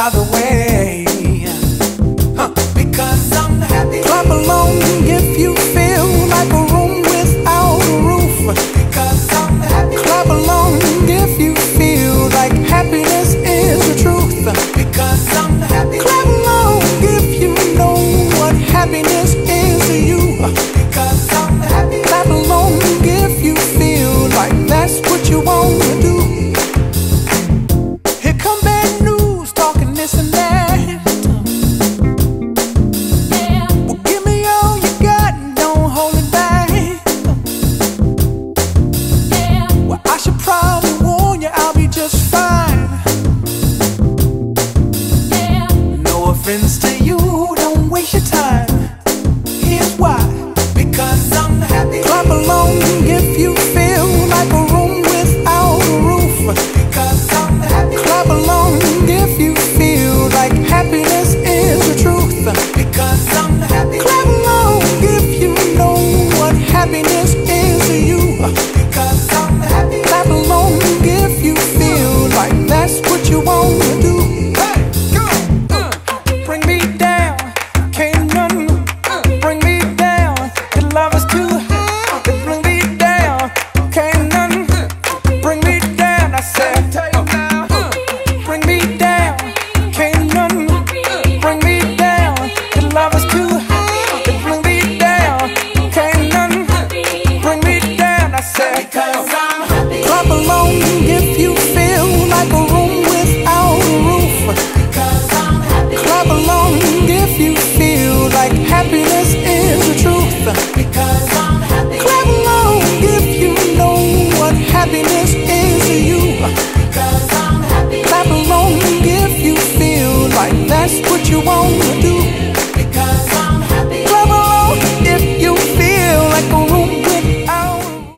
by the way. happens to you.